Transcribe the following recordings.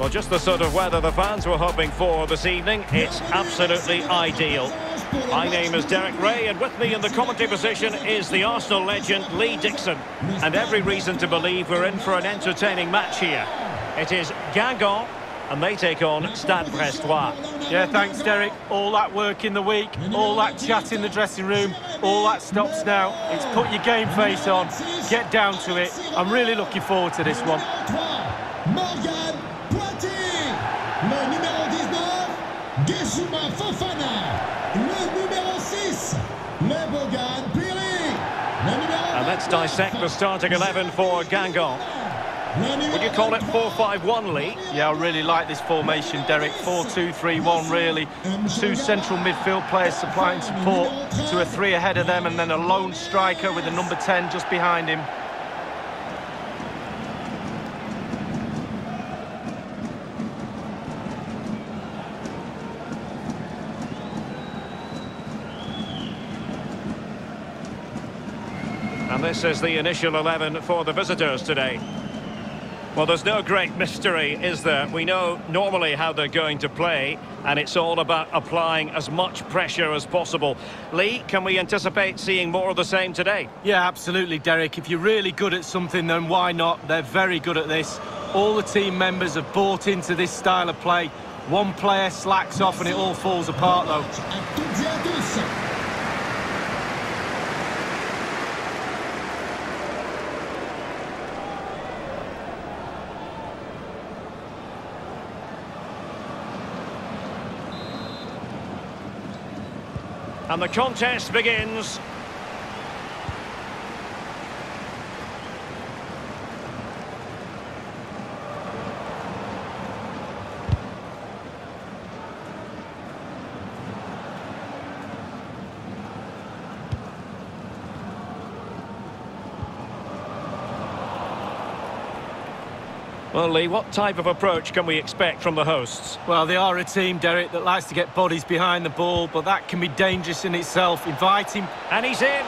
Well, just the sort of weather the fans were hoping for this evening. It's absolutely ideal. My name is Derek Ray, and with me in the commentary position is the Arsenal legend Lee Dixon. And every reason to believe we're in for an entertaining match here. It is Guingamp, and they take on Stade Brestois. Yeah, thanks, Derek. All that work in the week, all that chat in the dressing room, all that stops now. It's put your game face on, get down to it. I'm really looking forward to this one. 19, Fofana, le numéro 6, le Bogan Piri, And let's dissect the starting 11 for Guingamp. Would you call it 4-5-1, Lee? Yeah, I really like this formation, Derek. 4-2-3-1, really. Two central midfield players supplying support to a three ahead of them, and then a lone striker with a number 10 just behind him. And this is the initial 11 for the visitors today. Well, there's no great mystery, is there? We know normally how they're going to play, and it's all about applying as much pressure as possible. Lee, can we anticipate seeing more of the same today? Yeah, absolutely, Derek. If you're really good at something, then why not? They're very good at this. All the team members have bought into this style of play. One player slacks off and it all falls apart, though. And the contest begins. Well, Lee, what type of approach can we expect from the hosts? Well, they are a team, Derek, that likes to get bodies behind the ball, but that can be dangerous in itself. Inviting And he's in.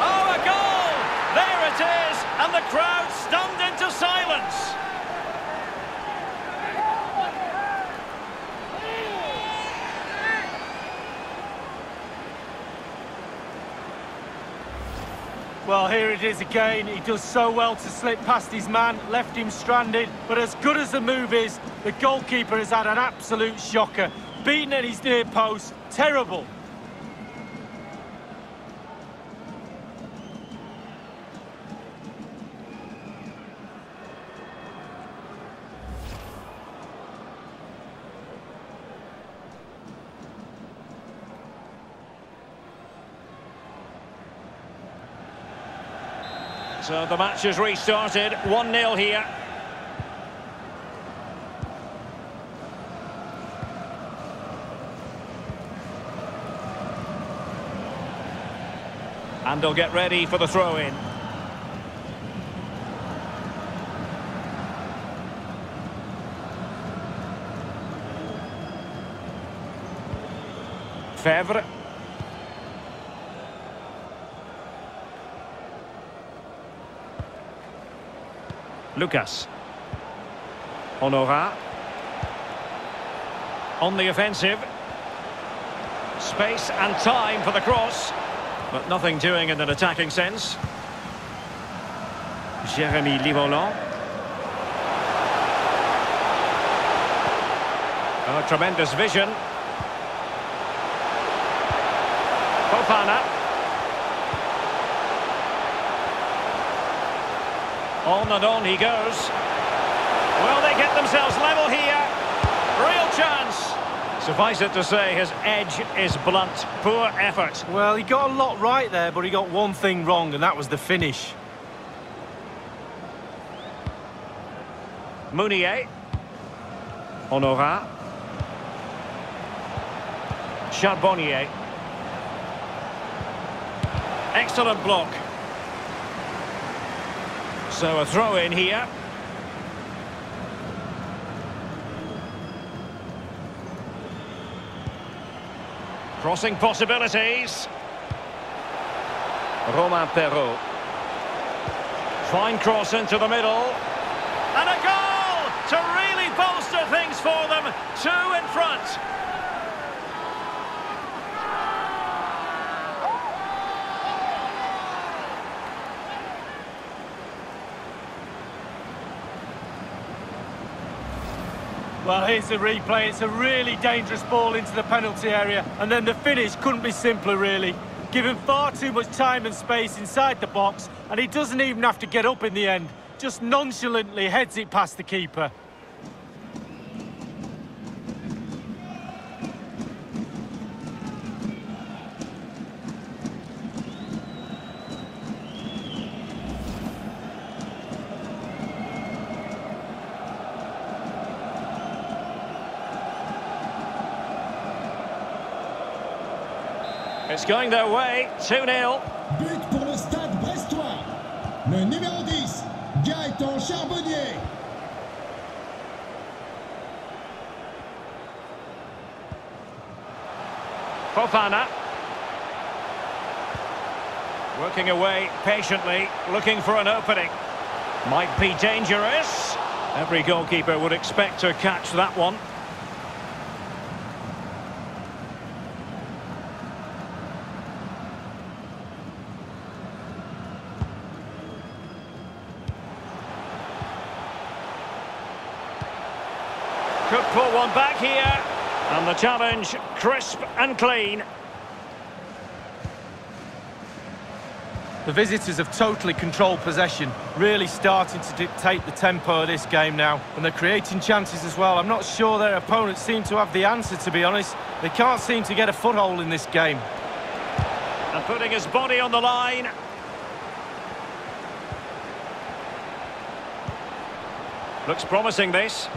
Oh, a goal! There it is! And the crowd stunned into silence. Well, here it is again. He does so well to slip past his man, left him stranded. But as good as the move is, the goalkeeper has had an absolute shocker. Beaten at his near post. Terrible. So the match has restarted. 1-0 here. And they'll get ready for the throw-in. Faivre. Lucas. Honorat. On the offensive. Space and time for the cross. But nothing doing in an attacking sense. Jérémy Livolant. A tremendous vision. Fofana. On and on he goes. Will they get themselves level here? Real chance. Suffice it to say, his edge is blunt. Poor effort. Well, he got a lot right there, but he got one thing wrong, and that was the finish. Mounié. Honorat. Charbonnier. Excellent block. So a throw in here. Crossing possibilities. Romain Perraud. Fine cross into the middle. And a goal! to really bolster things for them. Two in front. Well, here's the replay. It's a really dangerous ball into the penalty area. And then the finish couldn't be simpler, really. Given far too much time and space inside the box, and he doesn't even have to get up in the end. Just nonchalantly heads it past the keeper. Going their way, 2-0. But pour le stade brestois. Le numéro 10, Gaëtan Charbonnier. Fofana. Working away patiently, looking for an opening. Might be dangerous. Every goalkeeper would expect to catch that one. Could pull one back here. And the challenge, crisp and clean. The visitors have totally controlled possession, really starting to dictate the tempo of this game now. And they're creating chances as well. I'm not sure their opponents seem to have the answer, to be honest. They can't seem to get a foothold in this game. And putting his body on the line. Looks promising, this.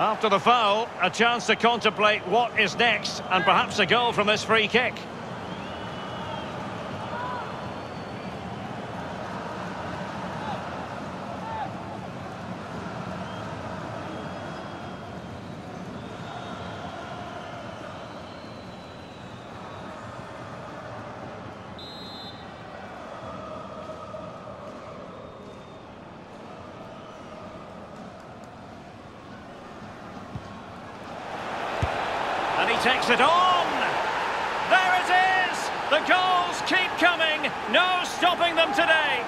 After the foul, a chance to contemplate what is next, and perhaps a goal from this free kick. And he takes it on. There it is. The goals keep coming. No stopping them today.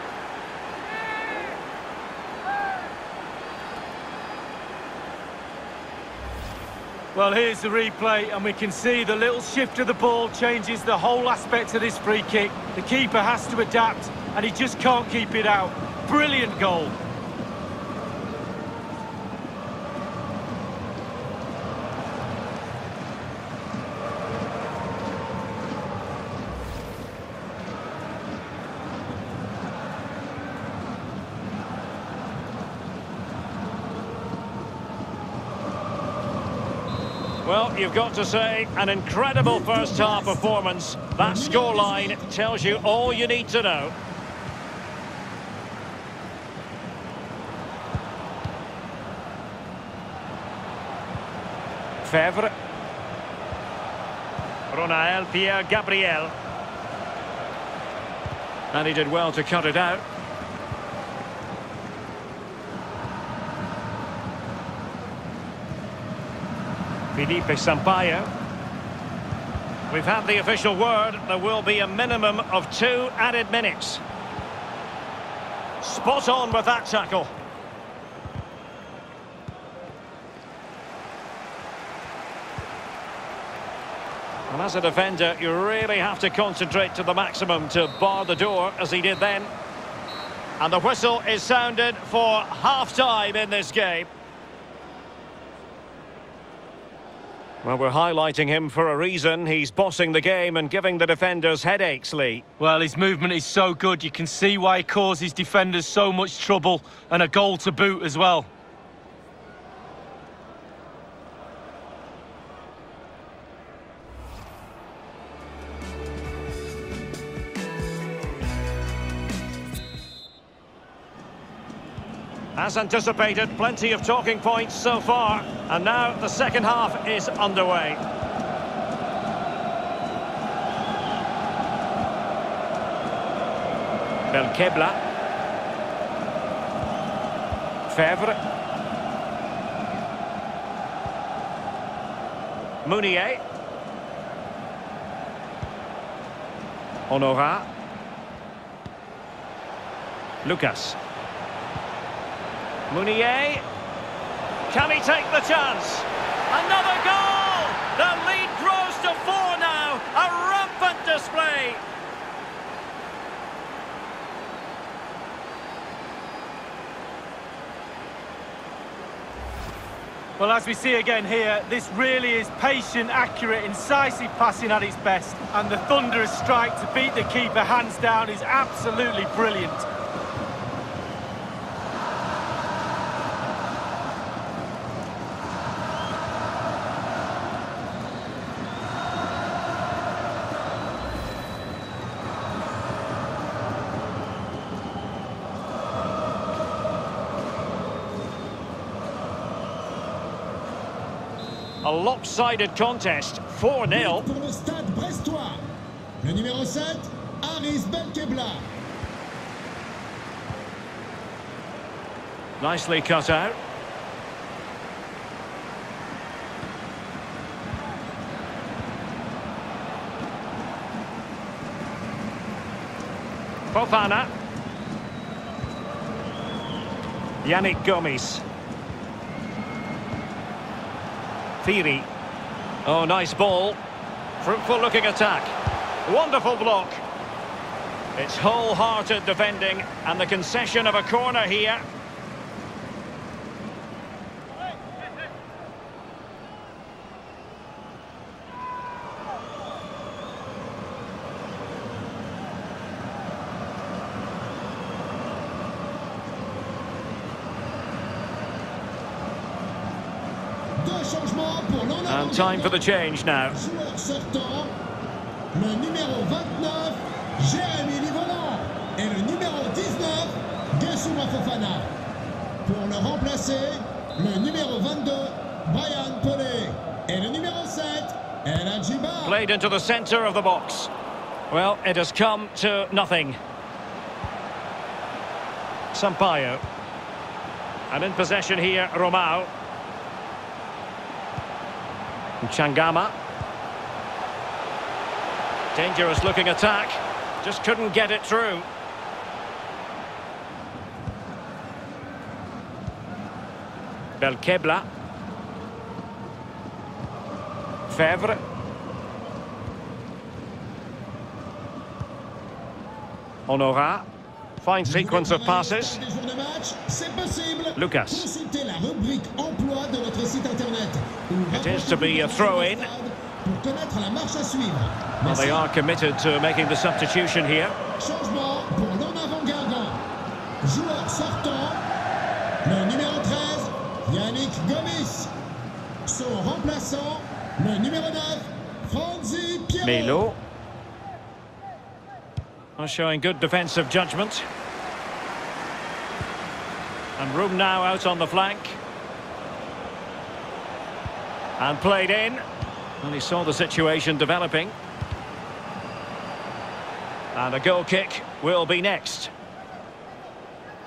Well, here's the replay, and we can see the little shift of the ball changes the whole aspect of this free kick. The keeper has to adapt, and he just can't keep it out. Brilliant goal. Well, you've got to say, an incredible first-half performance. That scoreline tells you all you need to know. Faivre. Ronael Pierre Gabriel. And he did well to cut it out. Felipe Sampaio. We've had the official word. There will be a minimum of two added minutes. Spot on with that tackle. And as a defender, you really have to concentrate to the maximum to bar the door, as he did then. And the whistle is sounded for half-time in this game. Well, we're highlighting him for a reason. He's bossing the game and giving the defenders headaches, Lee. Well, his movement is so good, you can see why he causes defenders so much trouble, and a goal to boot as well. As anticipated, plenty of talking points so far. And now the second half is underway. Belkebla. Faivre. Mounié. Honorat. Lucas. Mounié. Can he take the chance? Another goal! The lead grows to four now. A rampant display. Well, as we see again here, this really is patient, accurate, incisive passing at its best. And the thunderous strike to beat the keeper hands down is absolutely brilliant. A lopsided contest, 4-0. Pour le stade brestois. Le numéro 7, Haris Belkebla. Nicely cut out. Fofana. Yannick Gomis. Firi. Oh, nice ball. Fruitful looking attack. Wonderful block. It's wholehearted defending and the concession of a corner here. And time for the change now. Le numéro 29, Jérémy Livolant. Et le numéro 19, Guessouma Fofana. Pour le remplacer, le numéro 22, Bryan Pelé. Et le numéro 7, El Adjiba. Played into the centre of the box. Well, it has come to nothing. Sampaio. And in possession here, Romao. Changama. Dangerous looking attack. Just couldn't get it through. Belkebla. Faivre. Honorat. Fine sequence of passes. Des jours de match, c'est possible. Lucas. Consultez la rubrique emploi de notre site internet. ou It is to be a throw-in. Pour connaître la marche à suivre. Well, they are committed to making the substitution here. Changement pour l'en avant Guingamp. Joueur sortant, le numéro 13, Yannick Gomis. Son remplaçant, le numéro 9, Frantzdy Pierrot. Melo. Are showing good defensive judgment. And room now out on the flank. And played in. And he saw the situation developing. And a goal kick will be next.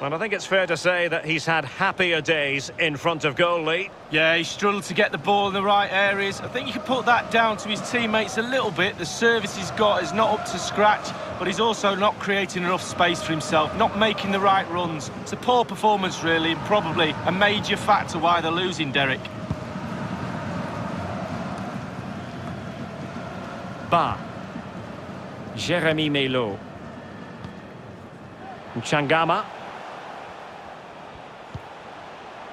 Well, I think it's fair to say that he's had happier days in front of goal, Lee. Yeah, he struggled to get the ball in the right areas. I think you can put that down to his teammates a little bit. The service he's got is not up to scratch, but he's also not creating enough space for himself, not making the right runs. It's a poor performance, really, and probably a major factor why they're losing, Derek. Ba. Jeremy Melo. Changama.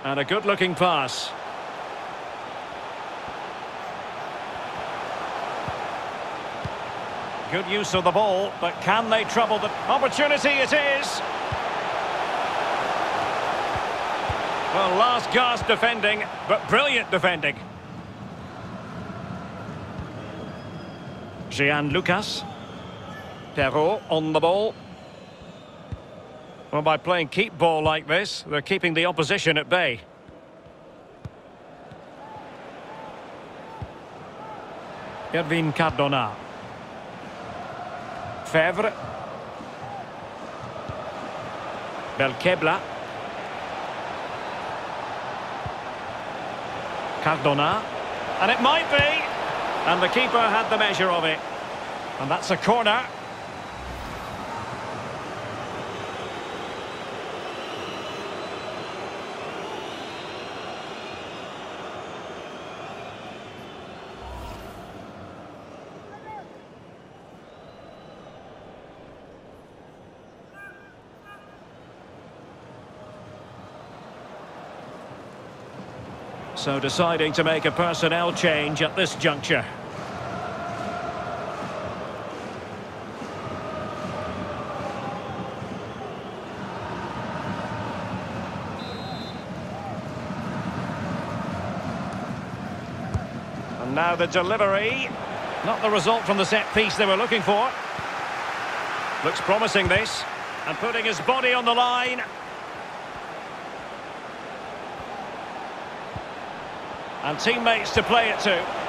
And a good-looking pass. Good use of the ball, but can they trouble the opportunity? It is. Well, last gasp defending, but brilliant defending. Jean Lucas. Perraud on the ball. Well, by playing keep ball like this, they're keeping the opposition at bay. Irvin Cardona. Faivre. Belkebla. Cardona. And it might be. And the keeper had the measure of it. And that's a corner. So deciding to make a personnel change at this juncture. And now the delivery. Not the result from the set piece they were looking for. Looks promising this. And putting his body on the line. And teammates to play it to.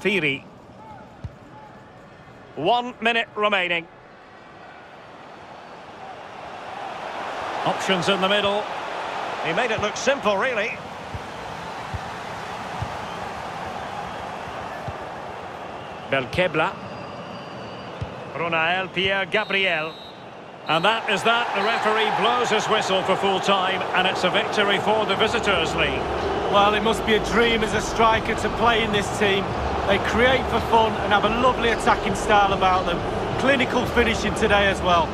Firi. One minute remaining. Options in the middle. He made it look simple, really. Belkebla. Ronael Pierre Gabriel. And that is that. The referee blows his whistle for full time, and it's a victory for the visitors, Lee. Well, it must be a dream as a striker to play in this team. They create for fun and have a lovely attacking style about them. Clinical finishing today as well.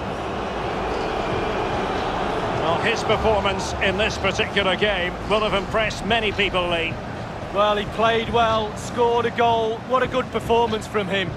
Well, his performance in this particular game will have impressed many people, Lee. Well, he played well, scored a goal. What a good performance from him.